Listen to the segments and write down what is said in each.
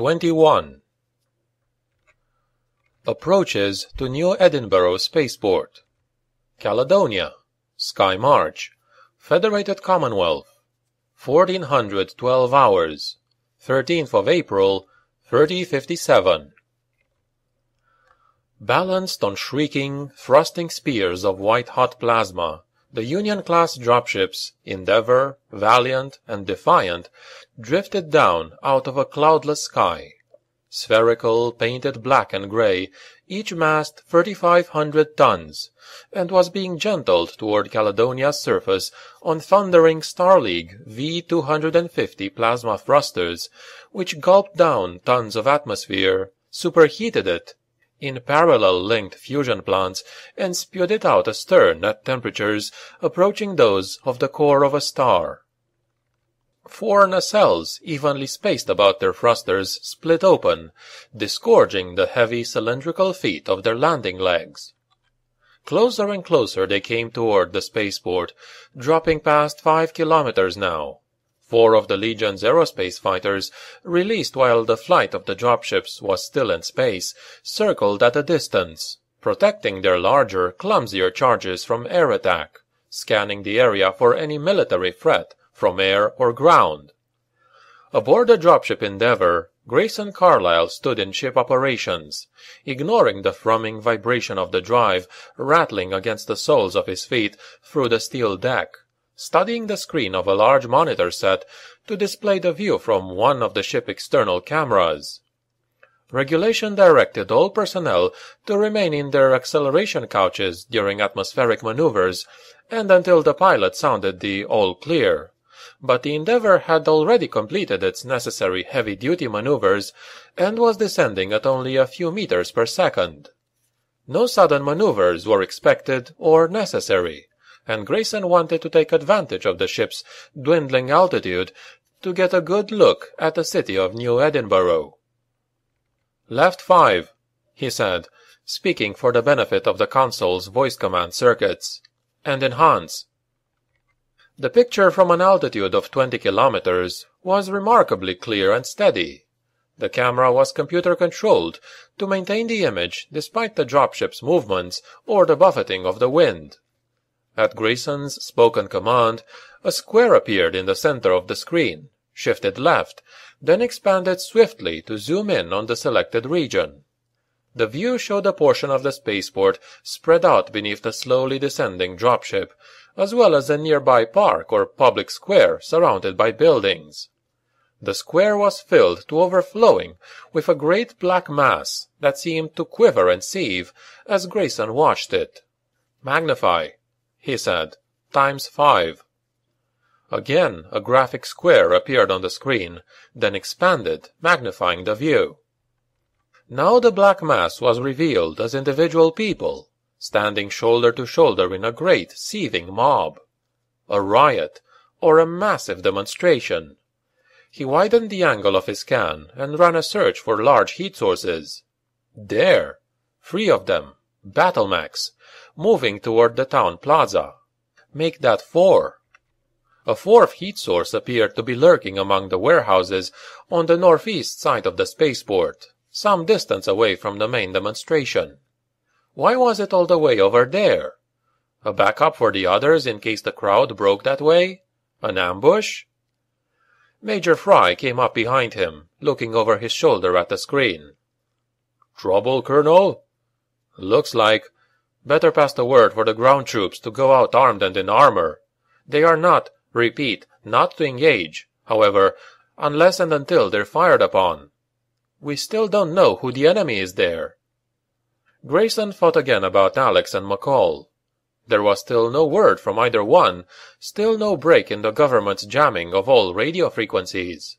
21 Approaches to New Edinburgh Spaceport. Caledonia. Skye March. Federated Commonwealth. 1412 hours. 13th of April 3057 Balanced on shrieking, thrusting spears of white-hot plasma, the Union-class dropships Endeavour, Valiant, and Defiant drifted down out of a cloudless sky. Spherical, painted black and gray, each massed 3,500 tons, and was being gentled toward Caledonia's surface on thundering Star League V-250 plasma thrusters, which gulped down tons of atmosphere, superheated it, in parallel linked fusion plants and spewed it out astern at temperatures approaching those of the core of a star. Four nacelles, evenly spaced about their thrusters, split open, disgorging the heavy cylindrical feet of their landing legs. Closer and closer they came toward the spaceport, dropping past five kilometers now. Four of the Legion's aerospace fighters, released while the flight of the dropships was still in space, circled at a distance, protecting their larger, clumsier charges from air attack, scanning the area for any military threat from air or ground. Aboard the dropship Endeavour, Grayson Carlyle stood in ship operations, ignoring the thrumming vibration of the drive rattling against the soles of his feet through the steel deck studying the screen of a large monitor set to display the view from one of the ship external cameras. Regulation directed all personnel to remain in their acceleration couches during atmospheric maneuvers and until the pilot sounded the all clear. But the Endeavour had already completed its necessary heavy-duty maneuvers and was descending at only a few meters per second. No sudden maneuvers were expected or necessary and Grayson wanted to take advantage of the ship's dwindling altitude to get a good look at the city of New Edinburgh. Left five, he said, speaking for the benefit of the console's voice command circuits, and enhance. The picture from an altitude of 20 kilometers was remarkably clear and steady. The camera was computer controlled to maintain the image despite the dropship's movements or the buffeting of the wind. At Grayson's spoken command, a square appeared in the center of the screen, shifted left, then expanded swiftly to zoom in on the selected region. The view showed a portion of the spaceport spread out beneath the slowly descending dropship, as well as a nearby park or public square surrounded by buildings. The square was filled to overflowing with a great black mass that seemed to quiver and seethe as Grayson watched it. Magnify, he said, times five. Again a graphic square appeared on the screen, then expanded, magnifying the view. Now the black mass was revealed as individual people, standing shoulder to shoulder in a great, seething mob. A riot, or a massive demonstration. He widened the angle of his scan and ran a search for large heat sources. There! Three of them. Battlemechs moving toward the town plaza. Make that four. A fourth heat source appeared to be lurking among the warehouses on the northeast side of the spaceport, some distance away from the main demonstration. Why was it all the way over there? A backup for the others in case the crowd broke that way? An ambush? Major Fry came up behind him, looking over his shoulder at the screen. Trouble, Colonel? Looks like. Better pass the word for the ground troops to go out armed and in armor. They are not, repeat, not to engage, however, unless and until they're fired upon. We still don't know who the enemy is there. Grayson thought again about Alex and McCall. There was still no word from either one, still no break in the government's jamming of all radio frequencies.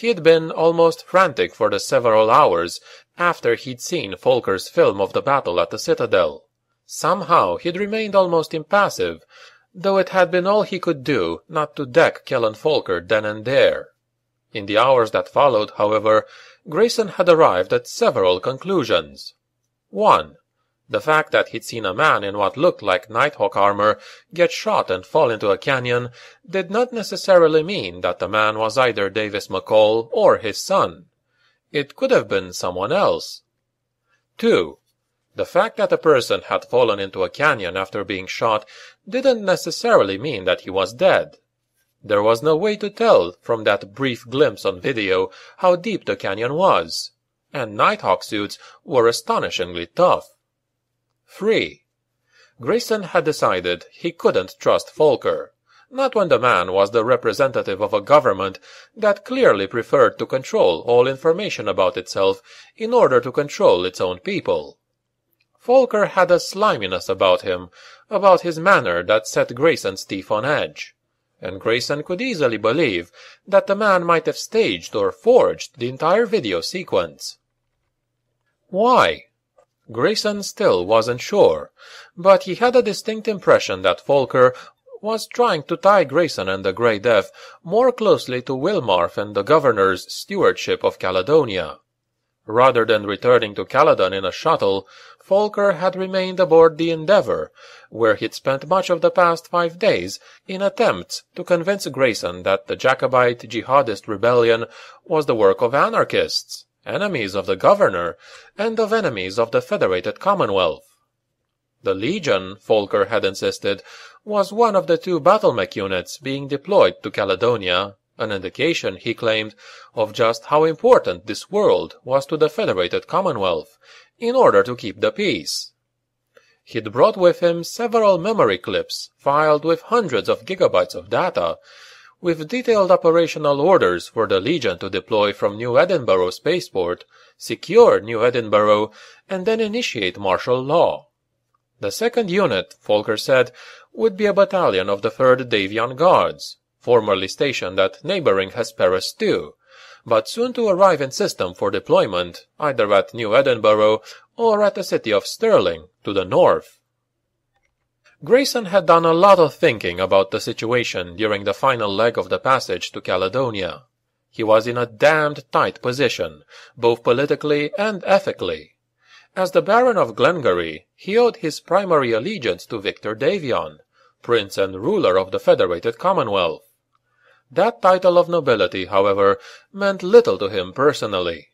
He'd been almost frantic for the several hours after he'd seen Folker's film of the battle at the Citadel. Somehow he'd remained almost impassive, though it had been all he could do not to deck Kellen Folker then and there. In the hours that followed, however, Grayson had arrived at several conclusions. One, the fact that he'd seen a man in what looked like Nighthawk armor get shot and fall into a canyon did not necessarily mean that the man was either Davis McCall or his son. It could have been someone else. 2. The fact that a person had fallen into a canyon after being shot didn't necessarily mean that he was dead. There was no way to tell from that brief glimpse on video how deep the canyon was, and Nighthawk suits were astonishingly tough. 3. Grayson had decided he couldn't trust Folker, not when the man was the representative of a government that clearly preferred to control all information about itself in order to control its own people. Folker had a sliminess about him, about his manner that set Grayson's teeth on edge. And Grayson could easily believe that the man might have staged or forged the entire video sequence. Why? Grayson still wasn't sure, but he had a distinct impression that Folker was trying to tie Grayson and the Grey Death more closely to Wilmarth and the governor's stewardship of Caledonia. Rather than returning to Caledon in a shuttle, Folker had remained aboard the Endeavour, where he'd spent much of the past five days in attempts to convince Grayson that the Jacobite jihadist rebellion was the work of anarchists, enemies of the governor, and of enemies of the Federated Commonwealth. The Legion, Folker had insisted, was one of the two battlemech units being deployed to Caledonia an indication, he claimed, of just how important this world was to the Federated Commonwealth, in order to keep the peace. He'd brought with him several memory clips filed with hundreds of gigabytes of data, with detailed operational orders for the Legion to deploy from New Edinburgh spaceport, secure New Edinburgh, and then initiate martial law. The second unit, Folker said, would be a battalion of the 3rd Davion Guards, formerly stationed at neighboring Hesperus II, but soon to arrive in system for deployment either at New Edinburgh or at the city of Stirling, to the north. Grayson had done a lot of thinking about the situation during the final leg of the passage to Caledonia. He was in a damned tight position, both politically and ethically. As the Baron of Glengarry, he owed his primary allegiance to Victor Davion, Prince and ruler of the Federated Commonwealth. That title of nobility, however, meant little to him personally.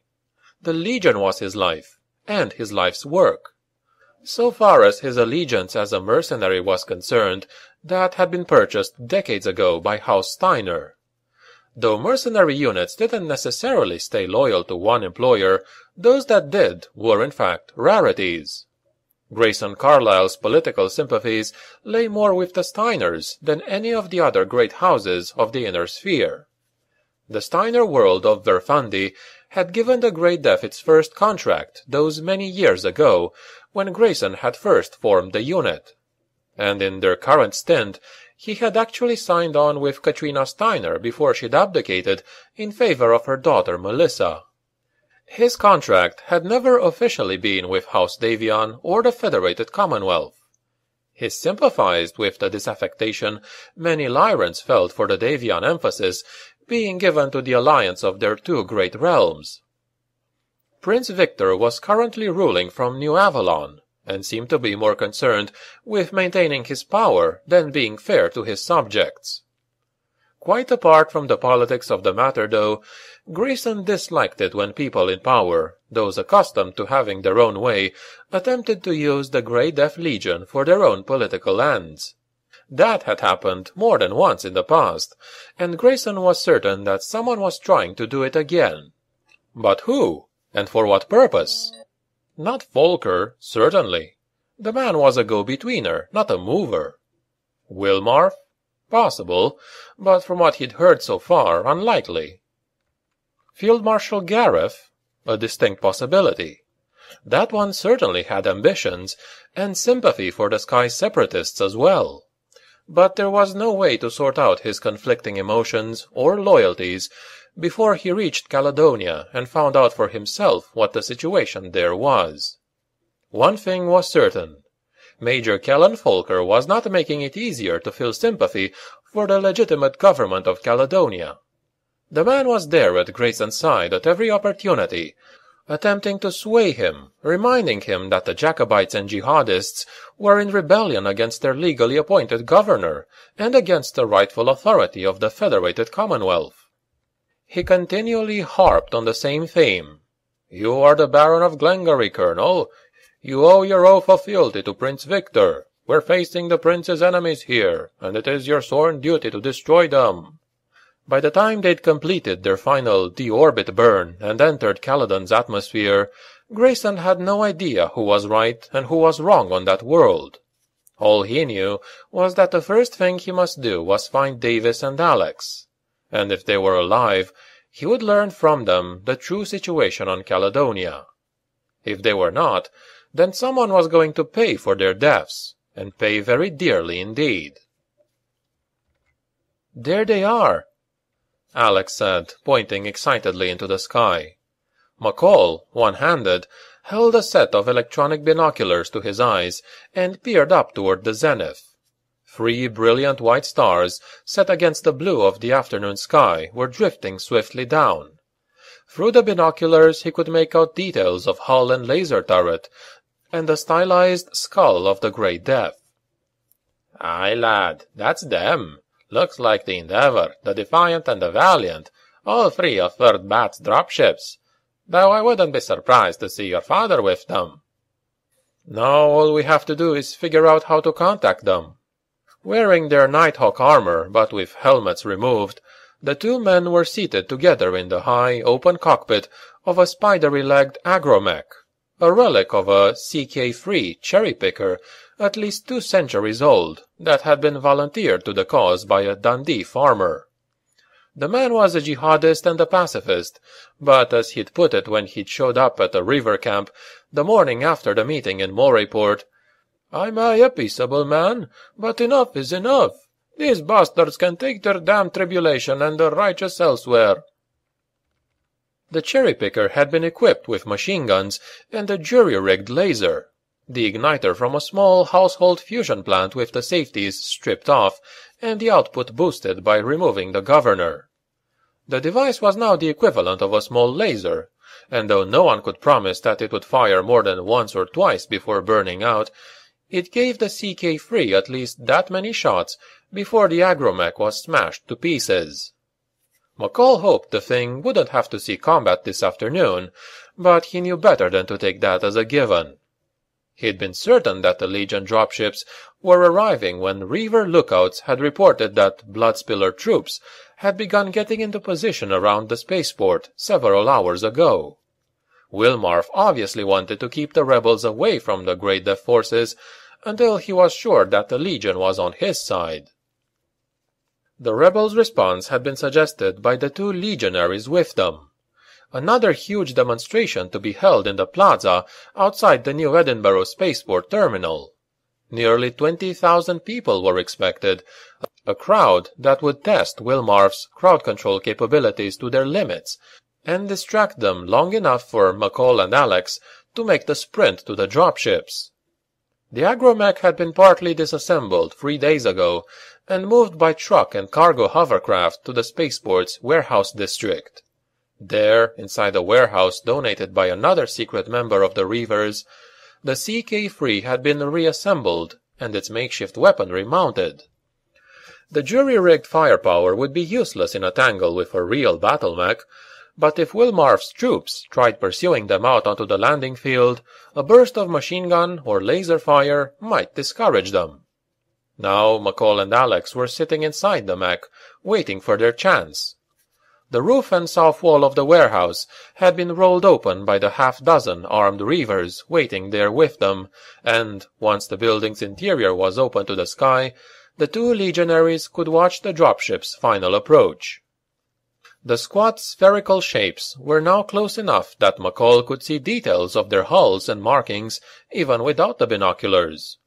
The Legion was his life, and his life's work. So far as his allegiance as a mercenary was concerned, that had been purchased decades ago by House Steiner. Though mercenary units didn't necessarily stay loyal to one employer, those that did were in fact rarities. Grayson Carlyle's political sympathies lay more with the Steiners than any of the other great houses of the inner sphere. The Steiner world of Verthandi had given the Grey Death its first contract those many years ago, when Grayson had first formed the unit. And in their current stint, he had actually signed on with Katrina Steiner before she'd abdicated in favor of her daughter Melissa. His contract had never officially been with House Davion or the Federated Commonwealth. He sympathized with the disaffection many Lyrans felt for the Davion emphasis being given to the alliance of their two great realms. Prince Victor was currently ruling from New Avalon, and seemed to be more concerned with maintaining his power than being fair to his subjects. Quite apart from the politics of the matter, though, Grayson disliked it when people in power, those accustomed to having their own way, attempted to use the Grey Death Legion for their own political ends. That had happened more than once in the past, and Grayson was certain that someone was trying to do it again. But who? And for what purpose? Not Folker, certainly. The man was a go-betweener, not a mover. Wilmarth? Possible, but from what he'd heard so far, unlikely. Field Marshal Gareth? A distinct possibility. That one certainly had ambitions, and sympathy for the Skye Separatists as well. But there was no way to sort out his conflicting emotions or loyalties before he reached Caledonia and found out for himself what the situation there was. One thing was certain. Major Kellan Folker was not making it easier to feel sympathy for the legitimate government of Caledonia. The man was there at Grayson's side at every opportunity, attempting to sway him, reminding him that the Jacobites and jihadists were in rebellion against their legally appointed governor and against the rightful authority of the Federated Commonwealth. He continually harped on the same theme, You are the Baron of Glengarry, Colonel. You owe your oath of fealty to Prince Victor. We're facing the prince's enemies here, and it is your sworn duty to destroy them. By the time they'd completed their final deorbit burn and entered Caledon's atmosphere, Grayson had no idea who was right and who was wrong on that world. All he knew was that the first thing he must do was find Davis and Alex. And if they were alive, he would learn from them the true situation on Caledonia. If they were not, then someone was going to pay for their deaths, and pay very dearly indeed. There they are, Alex said, pointing excitedly into the sky. McCall, one-handed, held a set of electronic binoculars to his eyes and peered up toward the zenith. Three brilliant white stars, set against the blue of the afternoon sky, were drifting swiftly down. Through the binoculars he could make out details of hull and laser turret, and the stylized skull of the Grey Death. Aye, lad, that's them. Looks like the Endeavour, the Defiant, and the Valiant, all three of Third Bat's dropships. Though I wouldn't be surprised to see your father with them. Now all we have to do is figure out how to contact them. Wearing their Nighthawk armor, but with helmets removed, the two men were seated together in the high, open cockpit of a spidery-legged agromech, a relic of a CK-3 cherry picker at least two centuries old, that had been volunteered to the cause by a Dundee farmer. The man was a jihadist and a pacifist, but as he'd put it when he'd showed up at the river camp the morning after the meeting in Morayport, I'm a peaceable man, but enough is enough. These bastards can take their damned tribulation and the righteous elsewhere. The cherry picker had been equipped with machine guns and a jury-rigged laser, the igniter from a small household fusion plant with the safeties stripped off and the output boosted by removing the governor. The device was now the equivalent of a small laser, and though no one could promise that it would fire more than once or twice before burning out, it gave the CK-3 at least that many shots before the agromech was smashed to pieces. McCall hoped the thing wouldn't have to see combat this afternoon, but he knew better than to take that as a given. He'd been certain that the Legion dropships were arriving when Reaver lookouts had reported that Bloodspiller troops had begun getting into position around the spaceport several hours ago. Wilmarth obviously wanted to keep the rebels away from the Grey Death forces until he was sure that the Legion was on his side. The rebels' response had been suggested by the two legionaries with them another huge demonstration to be held in the plaza outside the New Edinburgh Spaceport Terminal. Nearly 20,000 people were expected, a crowd that would test Wilmarth's crowd control capabilities to their limits and distract them long enough for McCall and Alex to make the sprint to the dropships. The agromech had been partly disassembled three days ago and moved by truck and cargo hovercraft to the spaceport's warehouse district. There, inside a warehouse donated by another secret member of the Reavers, the CK-3 had been reassembled and its makeshift weapon remounted. The jury-rigged firepower would be useless in a tangle with a real battle mech, but if Wilmarth's troops tried pursuing them out onto the landing field, a burst of machine gun or laser fire might discourage them. Now McCall and Alex were sitting inside the mech, waiting for their chance. The roof and south wall of the warehouse had been rolled open by the half-dozen armed reavers waiting there with them, and, once the building's interior was open to the sky, the two legionaries could watch the dropship's final approach. The squat spherical shapes were now close enough that McCall could see details of their hulls and markings even without the binoculars.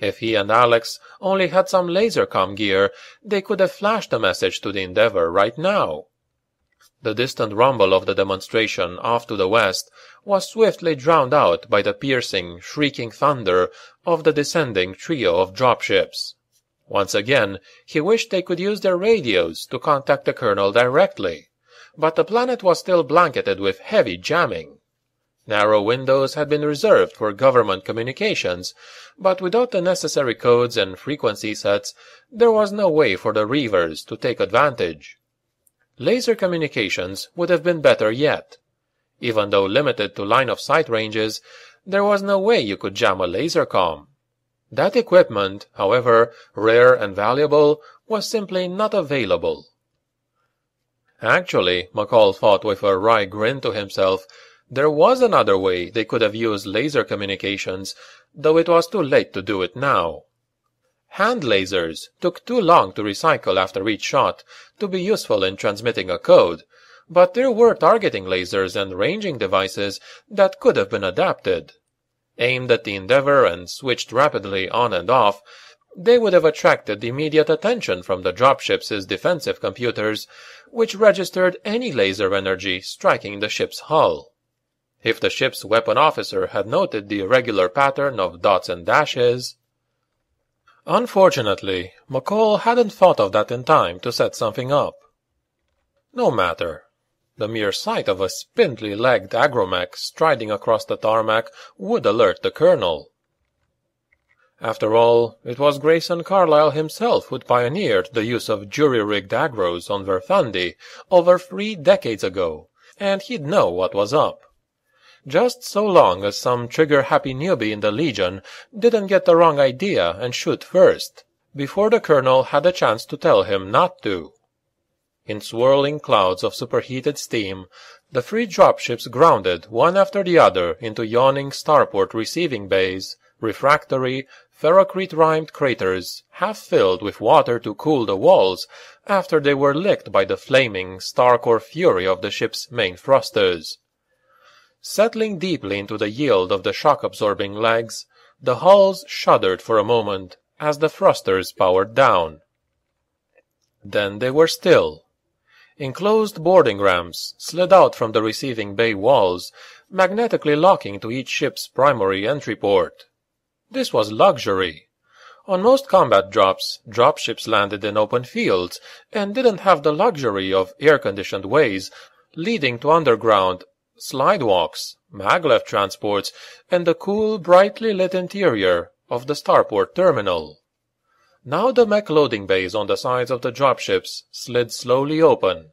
If he and Alex only had some lasercom gear, they could have flashed a message to the Endeavour right now. The distant rumble of the demonstration off to the west was swiftly drowned out by the piercing, shrieking thunder of the descending trio of dropships. Once again, he wished they could use their radios to contact the colonel directly, but the planet was still blanketed with heavy jamming. Narrow windows had been reserved for government communications, but without the necessary codes and frequency sets, there was no way for the Reavers to take advantage. Laser communications would have been better yet. Even though limited to line-of-sight ranges, there was no way you could jam a laser com. That equipment, however rare and valuable, was simply not available. Actually, McCall thought with a wry grin to himself, there was another way they could have used laser communications, though it was too late to do it now. Hand lasers took too long to recycle after each shot to be useful in transmitting a code, but there were targeting lasers and ranging devices that could have been adapted. Aimed at the Endeavour and switched rapidly on and off, they would have attracted the immediate attention from the dropship's defensive computers, which registered any laser energy striking the ship's hull. If the ship's weapon officer had noted the irregular pattern of dots and dashes... Unfortunately, McCall hadn't thought of that in time to set something up. No matter. The mere sight of a spindly-legged agromech striding across the tarmac would alert the colonel. After all, it was Grayson Carlyle himself who pioneered the use of jury-rigged agros on Verthandi over three decades ago, and he'd know what was up. Just so long as some trigger-happy newbie in the Legion didn't get the wrong idea and shoot first, before the colonel had a chance to tell him not to. In swirling clouds of superheated steam, the three dropships grounded one after the other into yawning starport receiving bays, refractory, ferrocrete-rimed craters, half filled with water to cool the walls after they were licked by the flaming, starcore fury of the ship's main thrusters. Settling deeply into the yield of the shock-absorbing legs, the hulls shuddered for a moment as the thrusters powered down. Then they were still. Enclosed boarding ramps slid out from the receiving bay walls, magnetically locking to each ship's primary entry port. This was luxury. On most combat drops, dropships landed in open fields and didn't have the luxury of air-conditioned ways leading to underground slidewalks, maglev transports, and the cool, brightly lit interior of the starport terminal. Now the mech loading bays on the sides of the dropships slid slowly open,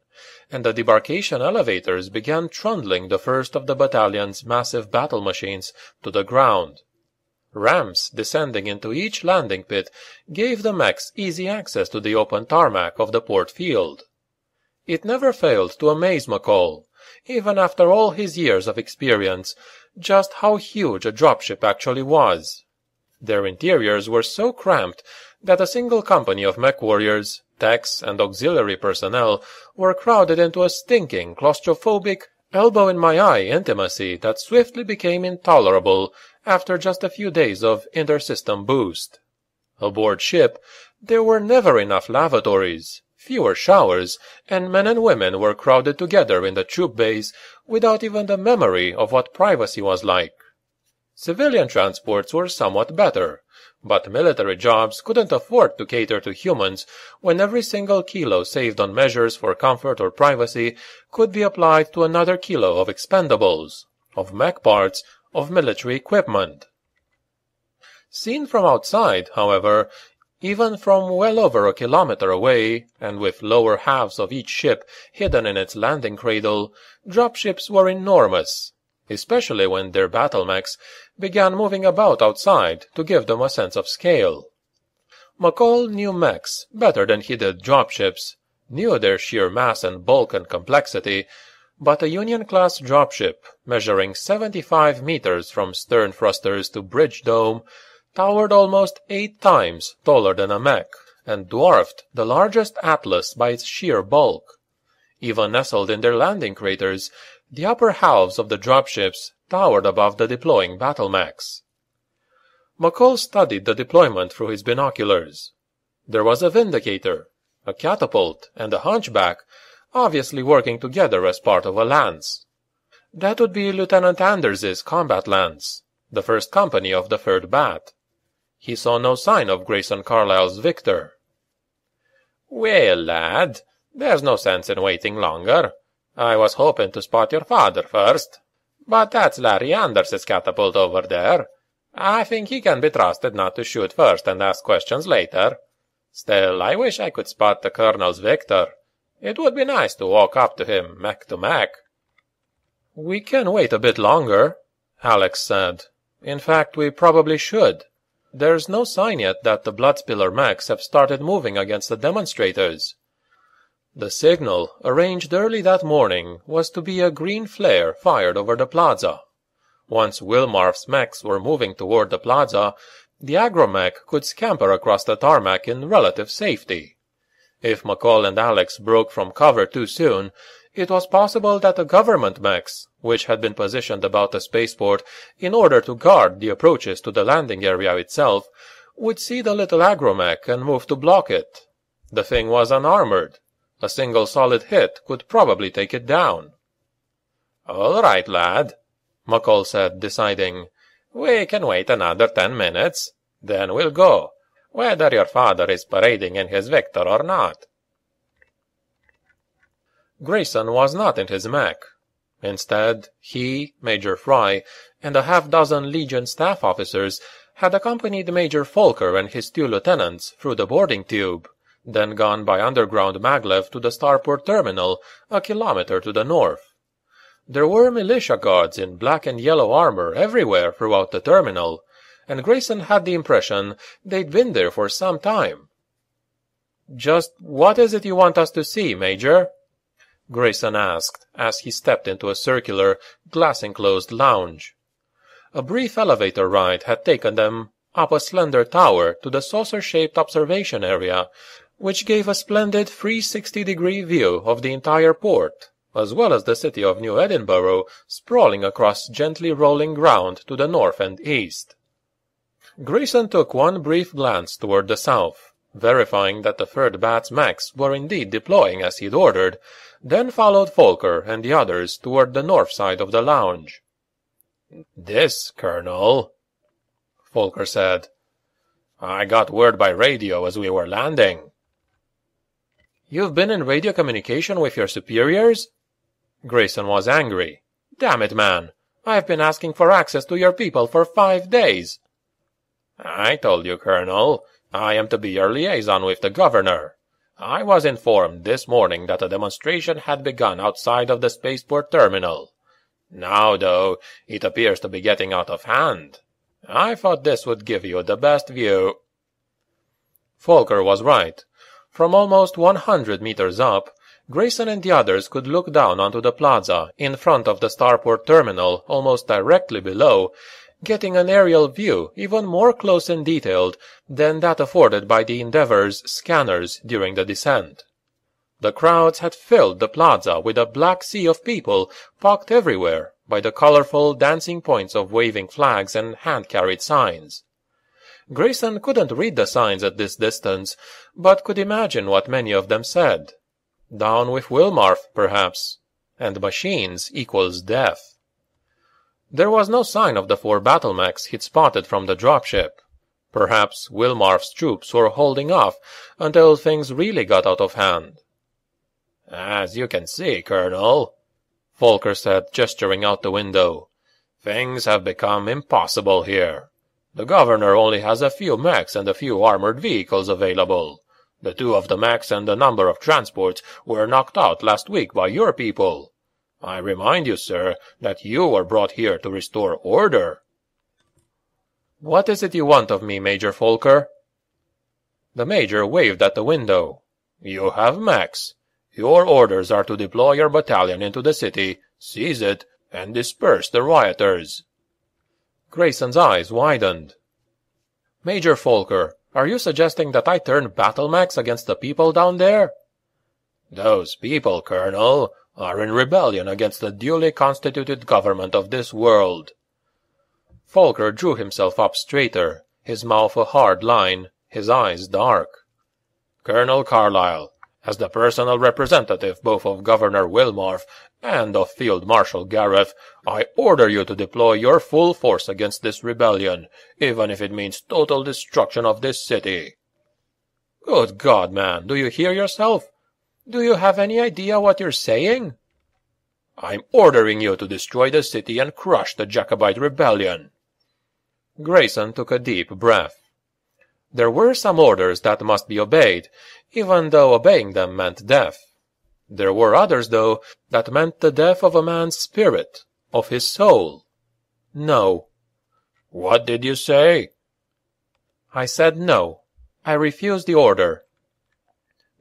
and the debarkation elevators began trundling the first of the battalion's massive battle machines to the ground. Ramps descending into each landing pit gave the mechs easy access to the open tarmac of the port field. It never failed to amaze McCall, even after all his years of experience, just how huge a dropship actually was. Their interiors were so cramped that a single company of mech warriors, techs, and auxiliary personnel were crowded into a stinking, claustrophobic, elbow-in-my-eye intimacy that swiftly became intolerable after just a few days of inter-system boost. Aboard ship, there were never enough lavatories, fewer showers, and men and women were crowded together in the troop bays without even the memory of what privacy was like. Civilian transports were somewhat better, but military jobs couldn't afford to cater to humans when every single kilo saved on measures for comfort or privacy could be applied to another kilo of expendables, of mech parts, of military equipment. Seen from outside, however, even from well over a kilometer away, and with lower halves of each ship hidden in its landing cradle, dropships were enormous, especially when their battle mechs began moving about outside to give them a sense of scale. McCall knew mechs better than he did dropships, knew their sheer mass and bulk and complexity, but a Union-class dropship, measuring 75 meters from stern thrusters to bridge dome, towered almost eight times taller than a mech, and dwarfed the largest Atlas by its sheer bulk. Even nestled in their landing craters, the upper halves of the dropships towered above the deploying battle mechs. McCall studied the deployment through his binoculars. There was a Vindicator, a catapult, and a hunchback obviously working together as part of a lance. That would be Lieutenant Anders's combat lance, the first company of the Third Bat. He saw no sign of Grayson Carlyle's Victor. Well, lad, there's no sense in waiting longer. I was hoping to spot your father first. But that's Larry Anders's catapult over there. I think he can be trusted not to shoot first and ask questions later. Still, I wish I could spot the Colonel's Victor. It would be nice to walk up to him, mech to mech. We can wait a bit longer, Alex said. In fact, we probably should. There's no sign yet that the Bloodspiller mechs have started moving against the demonstrators. The signal, arranged early that morning, was to be a green flare fired over the plaza. Once Wilmarth's mechs were moving toward the plaza, the agromech could scamper across the tarmac in relative safety. If McCall and Alex broke from cover too soon, it was possible that the government mechs, which had been positioned about the spaceport in order to guard the approaches to the landing area itself, would see the little agromech and move to block it. The thing was unarmored. A single solid hit could probably take it down. All right, lad, McCall said, deciding. We can wait another ten minutes. Then we'll go, whether your father is parading in his Victor or not. Grayson was not in his mech. Instead, he, Major Fry, and a half-dozen Legion staff officers had accompanied Major Folker and his two lieutenants through the boarding tube, then gone by underground maglev to the starport terminal, a kilometer to the north. There were militia guards in black and yellow armor everywhere throughout the terminal, and Grayson had the impression they'd been there for some time. Just what is it you want us to see, Major? Grayson asked, as he stepped into a circular, glass-enclosed lounge. A brief elevator ride had taken them up a slender tower to the saucer-shaped observation area, which gave a splendid 360-degree view of the entire port as well as the city of New Edinburgh sprawling across gently rolling ground to the north and east. Grayson took one brief glance toward the south, verifying that the third bat's mechs were indeed deploying as he'd ordered, then followed Folker and the others toward the north side of the lounge. This, Colonel, Folker said. I got word by radio as we were landing. You've been in radio communication with your superiors? Grayson was angry. Damn it, man! I've been asking for access to your people for five days. I told you, Colonel. I am to be your liaison with the governor. I was informed this morning that a demonstration had begun outside of the spaceport terminal. Now, though, it appears to be getting out of hand. I thought this would give you the best view. Folker was right. From almost one hundred meters up, Grayson and the others could look down onto the plaza in front of the starport terminal almost directly below, getting an aerial view even more close and detailed than that afforded by the Endeavor's scanners during the descent. The crowds had filled the plaza with a black sea of people pocked everywhere by the colorful dancing points of waving flags and hand-carried signs. Grayson couldn't read the signs at this distance, but could imagine what many of them said. Down with Wilmarth, perhaps. And machines equals death. There was no sign of the four battle mechs he'd spotted from the dropship. Perhaps Wilmarth's troops were holding off until things really got out of hand. As you can see, Colonel, Folker said, gesturing out the window, things have become impossible here. The governor only has a few mechs and a few armored vehicles available. The two of the mechs and a number of transports were knocked out last week by your people. I remind you, sir, that you were brought here to restore order. What is it you want of me, Major Folker? The major waved at the window. You have Max. Your orders are to deploy your battalion into the city, seize it, and disperse the rioters. Grayson's eyes widened. Major Folker, are you suggesting that I turn battle mechs against the people down there? Those people, Colonel, are in rebellion against the duly constituted government of this world. Folker drew himself up straighter, his mouth a hard line, his eyes dark. Colonel Carlyle, as the personal representative both of Governor Wilmarth and of Field Marshal Gareth, I order you to deploy your full force against this rebellion, even if it means total destruction of this city. Good God, man, do you hear yourself? Do you have any idea what you're saying? I'm ordering you to destroy the city and crush the Jacobite rebellion. Grayson took a deep breath. There were some orders that must be obeyed, even though obeying them meant death. There were others, though, that meant the death of a man's spirit, Of his soul? No. What did you say? I said no. I refuse the order.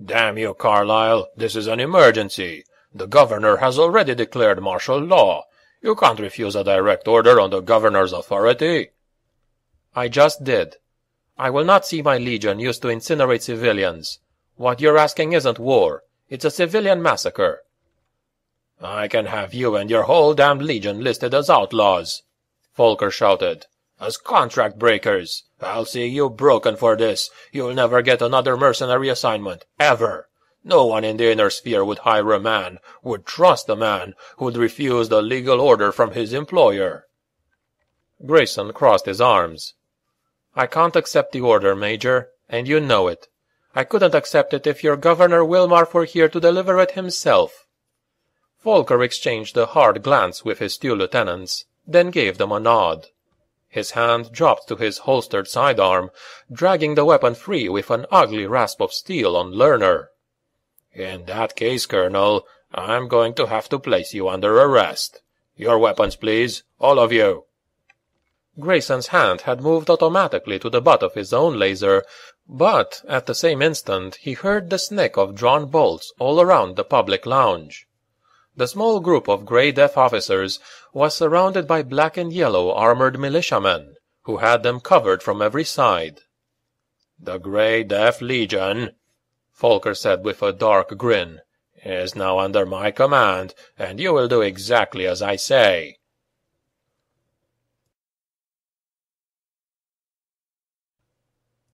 Damn you, Carlyle. This is an emergency. The governor has already declared martial law. You can't refuse a direct order on the governor's authority. I just did. I will not see my legion used to incinerate civilians. What you're asking isn't war. It's a civilian massacre. I can have you and your whole damned legion listed as outlaws, Folker shouted. As contract breakers. I'll see you broken for this. You'll never get another mercenary assignment. Ever. No one in the inner sphere would hire a man, would trust a man, who'd refuse the legal order from his employer. Grayson crossed his arms. I can't accept the order, Major, and you know it. I couldn't accept it if your Governor Wilmarth were here to deliver it himself. Folker exchanged a hard glance with his two lieutenants, then gave them a nod. His hand dropped to his holstered sidearm, dragging the weapon free with an ugly rasp of steel on Lerner. In that case, Colonel, I'm going to have to place you under arrest. Your weapons, please, all of you. Grayson's hand had moved automatically to the butt of his own laser, but at the same instant he heard the snick of drawn bolts all around the public lounge. The small group of Grey Death officers was surrounded by black and yellow armored militiamen, who had them covered from every side. The Grey Death Legion, Folker said with a dark grin, is now under my command, and you will do exactly as I say.